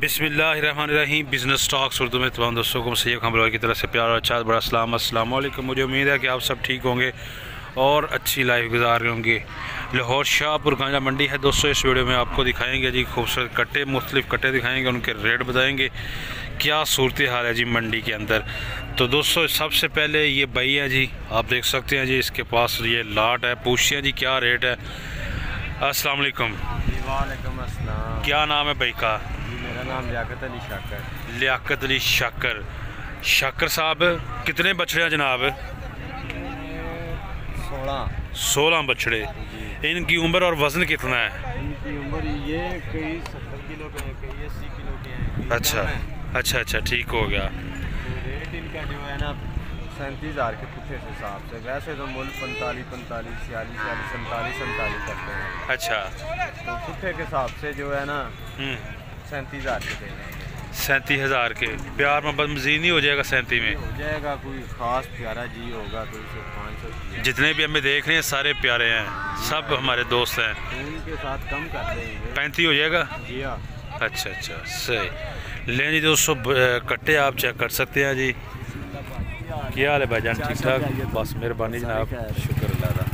बिसमीम business stocks Urdu में तमाम दोस्तों को सैद खान की तरफ़ से प्यार और अच्छा बड़ा सलाम अस्सलाम वालेकुम। मुझे उम्मीद है कि आप सब ठीक होंगे और अच्छी लाइफ गुजार रहे होंगे। लाहौर शाहपुर गांजा मंडी है दोस्तों। इस वीडियो में आपको दिखाएँगे जी खूबसूरत कट्टे मुख्तलिफ़ कट्टे दिखाएँगे उनके रेट बताएँगे। क्या सूरत हाल है जी मंडी के अंदर? तो दोस्तों सबसे पहले ये बई है जी आप देख सकते हैं जी इसके पास ये लाट है। पूछिए जी क्या रेट है? अस्सलाम वालेकुम। क्या नाम है भाई का? मेरा नाम लियाकत अली शाकर। लियाकत अली शाकर। शाकर साहब कितने बछड़े हैं जनाब? सोलह। सोलह बछड़े। इनकी उम्र और वज़न कितना है? इनकी उम्र ये कई सत्तर किलो के हैं कई अस्सी किलो के हैं। अच्छा। अच्छा अच्छा ठीक हो गया। तो रेट इनका जो है ना सैंतीस हज़ार के पुट्ठे से हिसाब से। वैसे तो मुल्क पैंतालीस पैंतालीस छियालीस छियालीस सैंतालीस सैंतालीस करते हैं। अच्छा। तो पुट्ठे के हिसाब से जो है ना हम्म, सैंतीस हज़ार के दे देंगे सैंतीस हज़ार के। प्यार मोहब्बत मजीद नहीं हो जाएगा सैंतीस में। हो जाएगा कोई ख़ास प्यारा जी होगा तो उसे पाँच सौ जितने भी हमें देख रहे हैं सारे प्यारे हैं। सब हमारे दोस्त हैं। उनके साथ कम कर देंगे। पैंतीस हो जाएगा? जी हाँ। अच्छा अच्छा सही। लें जी दोस्तों कट्टे आप चेक कर सकते हैं जी। क्या हाल है भाईजान ठीक ठाक? बस मेहरबानी जनाब। शुक्र अल्लाह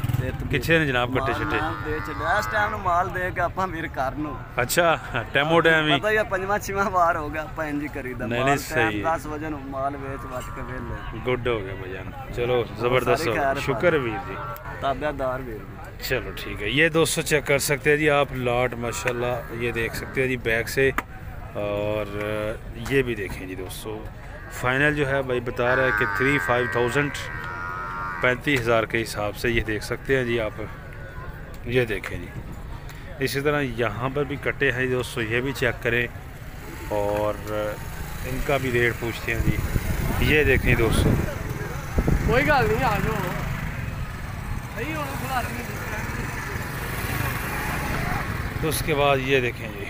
ਕਿੱਥੇ ਨੇ ਜਨਾਬ ਕੱਟੇ ਛੱਟੇ ਦੇ ਛੱਡਿਆ ਇਸ ਟਾਈਮ ਨੂੰ ਮਾਲ ਦੇ ਕੇ ਆਪਾਂ ਵੀਰ ਘਰ ਨੂੰ ਅੱਛਾ ਟੈਮੋ ਟੈਮ ਹੀ ਪਤਾ ਹੀ ਆ ਪੰਜਵਾਂ ਛੇਵਾਂ ਵਾਰ ਹੋ ਗਿਆ ਆਪਾਂ ਇੰਜ ਹੀ ਕਰੀਦਾ ਨਹੀਂ, ਨਹੀਂ, ਸਹੀ ਹੈ। 10 ਵਜੇ ਨੂੰ ਮਾਲ ਵੇਚ ਵਟ ਕੇ ਵੇਲੇ गुड हो गया भाईजान चलो ज़बरदस्त सारे हो खैर शुक्र है वीर जी ਤਾਬਿਆਦਾਰ ਵੀਰ ਵੀ। चलो ठीक है ये दोस्तों चेक कर सकते हैं जी आप लाट माशाल्लाह ये देख सकते हैं जी बैक से और अ, ये भी देखें जी दोस्तों फाइनल जो है भाई बता रहा है कि थ्री फाइव थाउजेंड पैंतीस हज़ार के हिसाब से ये देख सकते हैं जी आप। ये देखें जी। इसी तरह यहाँ पर भी कटे हैं दोस्तों ये भी चेक करें और इनका भी रेट पूछते हैं जी। ये देखें दोस्तों। कोई गल नहीं आ जाओ। तो उसके बाद ये देखें जी।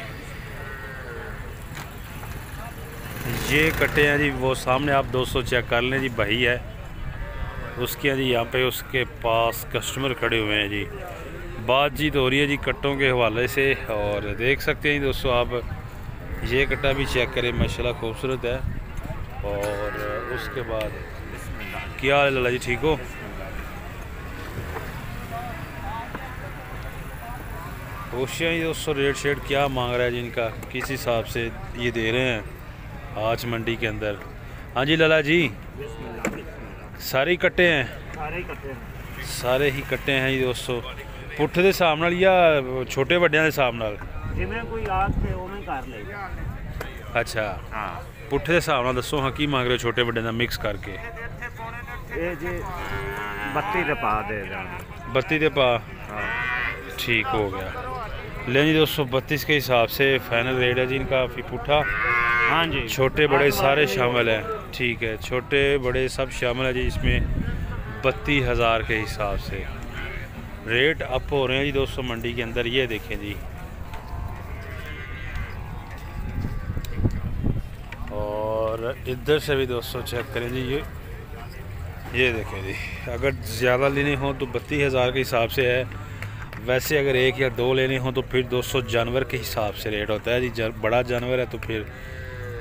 ये कटे हैं जी वो सामने आप 200 चेक कर लें जी बही है। उसके जी, यहाँ पे उसके पास कस्टमर खड़े हुए हैं जी। बातचीत हो रही है जी, कट्टों के हवाले से, और देख सकते हैं दोस्तों आप, ये कट्टा भी चेक करें, माशाल्लाह खूबसूरत है। और उसके बाद, क्या हाल लाला जी, ठीक हो? होशियाँ ही दोस्तों, रेट शेट क्या मांग रहा है जी इनका? किस हिसाब से ये दे रहे हैं आज मंडी के अंदर? हाँ जी लाला जी। सारे ही कट्टे हैं सारे ही कट्टे हैं ਸਾਰੇ ਹੀ ਕੱਟੇ हैं ਜੀ ਦੋਸਤੋ ਪੁੱਠ ਦੇ ਹਿਸਾਬ ਨਾਲ ਜਾਂ ਛੋਟੇ ਵੱਡਿਆਂ ਦੇ ਹਿਸਾਬ ਨਾਲ ਜਿਵੇਂ ਕੋਈ ਆਖ ਤੇ ਉਵੇਂ ਕਰ ਲਈ ਅੱਛਾ ਹਾਂ ਪੁੱਠ ਦੇ ਹਿਸਾਬ ਨਾਲ ਦੱਸੋ ਹਾਂ ਕੀ ਮੰਗ ਰਹੇ ਹੋ ਛੋਟੇ ਵੱਡਿਆਂ ਦਾ ਮਿਕਸ ਕਰਕੇ ਇਹ ਜੀ 32 ਦੇ ਪਾ ਦੇ ਦਾਂਗੇ 32 ਦੇ पा हाँ ठीक हो गया ले जी दोस्तों बत्तीस के हिसाब से फाइनल रेट है जी इनका फिर पुट्ठा हाँ जी छोटे बड़े सारे शामिल हैं ठीक है। छोटे, बड़े सब शामिल है जी इसमें बत्तीस हज़ार के हिसाब से। रेट अप हो रहे हैं जी दोस्तों मंडी के अंदर, ये देखें जी। और इधर से भी दोस्तों चेक करें जी, ये ये देखें जी। अगर ज़्यादा लेने हो तो बत्तीस हज़ार के हिसाब से है। वैसे अगर एक या दो लेने हो तो फिर दोस्तों जानवर के हिसाब से रेट होता है जी। बड़ा जानवर है तो फिर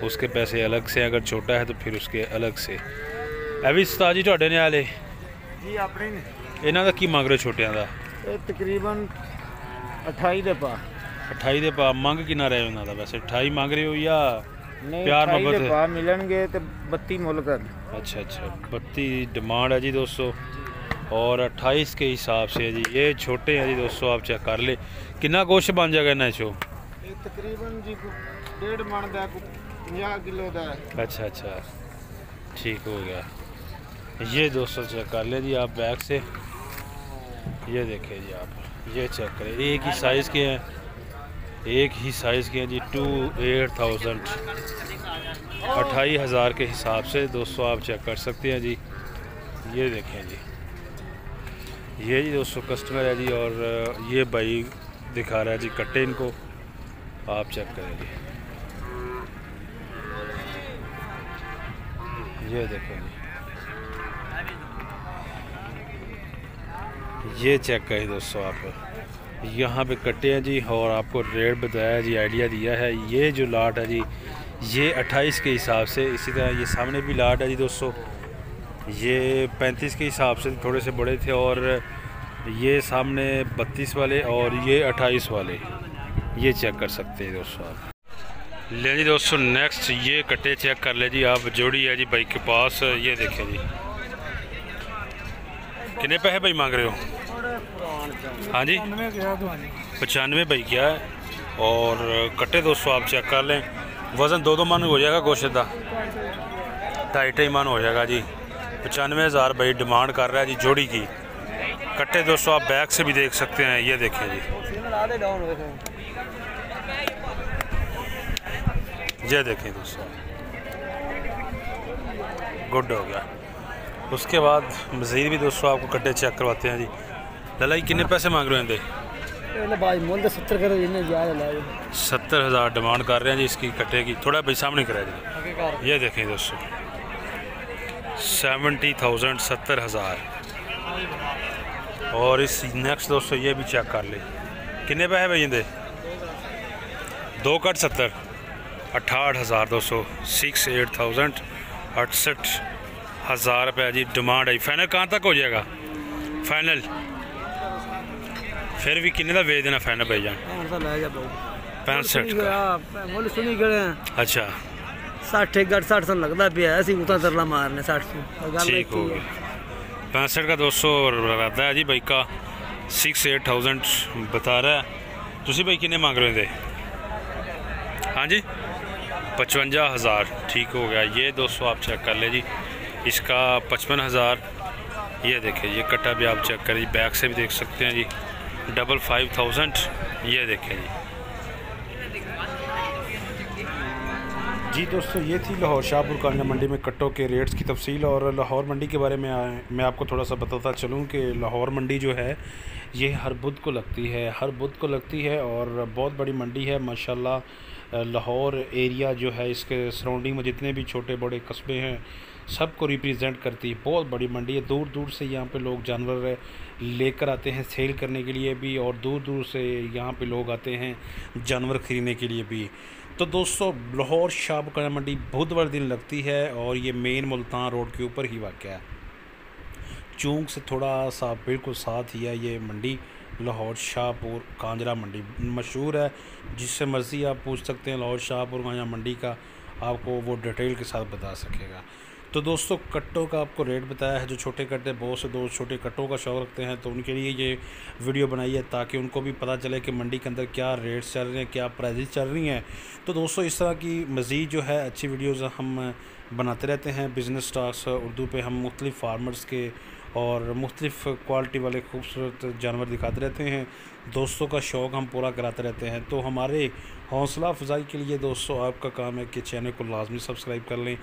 उसके पैसे अलग से अगर छोटा है तो फिर उसके अलग से ਇਹ ਵੀ ਉਸਤਾਦ ਜੀ ਤੁਹਾਡੇ ਨੇ ਆਲੇ ਜੀ ਆਪਣੇ ਨੇ ਇਹਨਾਂ ਦਾ ਕੀ ਮੰਗ ਰਹੇ ਹੋ ਛੋਟਿਆਂ ਦਾ ਇਹ ਤਕਰੀਬਨ 28 ਦੇ ਪਾ 28 ਦੇ ਪਾ ਮੰਗ ਕਿੰਨਾ ਰਹੇ ਉਹਨਾਂ ਦਾ ਵੈਸੇ 28 ਮੰਗ ਰਹੇ ਹੋ ਜਾਂ ਨਹੀਂ ਪਿਆਰ 28 ਮੁਹੱਬਤ ਦੇ ਪਾ ਮਿਲਣਗੇ ਤੇ 32 ਮੁੱਲ ਕਰ अच्छा अच्छा बत्ती डिमांड है जी दोस्तों और 28 के हिसाब से है जी ये छोटे हैं जी दोस्तों आप चेक कर ले कितना गोश्त बन जाएगा इन्हें चो ਇਹ ਤਕਰੀਬਨ ਜੀ ਕੋਈ ਡੇਢ ਮਣ ਦਾ ਕੋਈ किलो का अच्छा अच्छा। ठीक हो गया। ये दोस्तों चेक कर ले जी आप बैग से। ये देखें जी आप, ये चेक करें। एक ही साइज़ के हैं। एक ही साइज़ के हैं जी टू एट थाउज़ेंड अट्ठाई हज़ार के हिसाब से दोस्तों आप चेक कर सकते हैं जी। ये देखें जी। ये जी दोस्तों कस्टमर है जी और ये भाई दिखा रहा है जी कट्टे इनको। आप चेक करें जी। ये देखें ये चेक करें दोस्तों आप। यहाँ पे कटे हैं जी और आपको रेट बताया जी आइडिया दिया है। ये जो लाट है जी, ये 28 के हिसाब से, इसी तरह ये सामने भी लाट है जी दोस्तों। ये 35 के हिसाब से थोड़े से बड़े थे और ये सामने 32 वाले और ये 28 वाले। ये चेक कर सकते हैं दोस्तों आप। ले जी दोस्तों नेक्स्ट ये कट्टे चेक कर ले जी, आप जोड़ी है जी भाई के पास, ये देखें जी। कितने पैसे भाई मांग रहे हो? हाँ जी। पचानवे भाई क्या है? और कट्टे दोस्तों, आप चेक कर लें। वज़न दो दो मन हो जाएगा गोश्त का ढाई ढाई मन हो जाएगा जी। पचानवे हज़ार भाई डिमांड कर रहा है जी जोड़ी की। कट्टे दोस्तों, आप बैग से भी देख सकते हैं, ये देखें जी। ये देखें दोस्तों। गुड हो गया। उसके बाद मज़ीद भी दोस्तों आपको कट्टे चेक करवाते हैं जी। ललाई कितने पैसे मांग रहे हैं भाई मोल सत्तर हज़ार डिमांड कर रहे हैं जी इसकी कट्टे की। थोड़ा भाई सामने करा जी। ये देखें दोस्तों। सेवेंटी थाउज़ेंड सत्तर हज़ार। और इस नेक्स्ट दोस्तों ये भी चेक कर ले। कितने पैसे भाई दे दो कट सत्तर। 68200 68000 हज़ार रुपये जी डिमांड है फाइनल कहाँ तक हो जाएगा फाइनल फिर भी किन्ने का बेच देना फाइनल भाई जान पैंसठ अच्छा साठ गठ साठ सौ लगता पे असं उतना तरला मारने साठ ठीक हो गया पैंसठ का दो सौ रहता है जी भाई का सिक्स एट थाउजेंड बता रहा है तुम भाई किन्ने मांग रहे हो हाँ जी पचवंजा हज़ार। ठीक हो गया। ये दोस्तों आप चेक कर ले जी। इसका पचपन हज़ार। ये देखें, ये कट्टा भी आप चेक करें जी। बैक से भी देख सकते हैं जी। डबल फाइव थाउज़ेंड ये देखें जी। जी दोस्तों, ये थी लाहौर शाहपुर कांडा मंडी में कट्टों के रेट्स की तफसील और लाहौर मंडी के बारे में मैं आपको थोड़ा सा बताता चलूँ कि लाहौर मंडी जो है, ये हर बुध को लगती है, हर बुध को लगती है और बहुत बड़ी मंडी है, माशाल्लाह। लाहौर एरिया जो है, इसके सराउंडिंग में जितने भी छोटे बड़े कस्बे हैं, सबको रिप्रेजेंट करती है। बहुत बड़ी मंडी है। दूर दूर से यहाँ पे लोग जानवर लेकर आते हैं सेल करने के लिए भी और दूर दूर से यहाँ पे लोग आते हैं जानवर ख़रीदने के लिए भी। तो दोस्तों, लाहौर शाहबुखाना मंडी बुधवार दिन लगती है और ये मेन मुल्तान रोड के ऊपर ही वाक़ है। चूंक से थोड़ा सा बिल्कुल साथ ही है ये मंडी। लाहौर, शाहपुर, कांजरा मंडी मशहूर है। जिससे मर्ज़ी आप पूछ सकते हैं, लाहौर, शाहपुर कांजरा मंडी का आपको वो डिटेल के साथ बता सकेगा। तो दोस्तों, कट्टों का आपको रेट बताया है, जो छोटे कट्टे, बहुत से दोस्त छोटे कट्टों का शौक रखते हैं तो उनके लिए ये वीडियो बनाई है ताकि उनको भी पता चले कि मंडी के अंदर क्या रेट्स चल रहे हैं, क्या प्राइजेज चल रही हैं। तो दोस्तों, इस तरह की मज़ीद जो है अच्छी वीडियोज़ हम बनाते रहते हैं, बिज़नेस स्टॉक्स उर्दू पे हम मुख्तलिफ़ फार्मर्स के और मुख्तलिफ़ क्वालिटी वाले खूबसूरत जानवर दिखाते रहते हैं। दोस्तों का शौक़ हम पूरा कराते रहते हैं। तो हमारे हौसला अफजाई के लिए दोस्तों, आपका काम है कि चैनल को लाजमी सब्सक्राइब कर लें।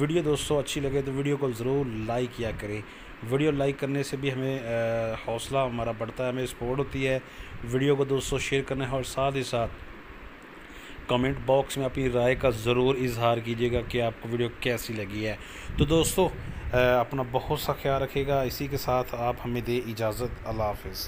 वीडियो दोस्तों अच्छी लगे तो वीडियो को ज़रूर लाइक किया करें। वीडियो लाइक करने से भी हमें हौसला हमारा बढ़ता है, हमें सपोर्ट होती है। वीडियो को दोस्तों शेयर करना है और साथ ही साथ कमेंट बॉक्स में अपनी राय का ज़रूर इजहार कीजिएगा कि आपको वीडियो कैसी लगी है। तो दोस्तों अपना बहुत सा ख्याल रखेगा इसी के साथ आप हमें दे इजाज़त। अल्लाह हाफिज़।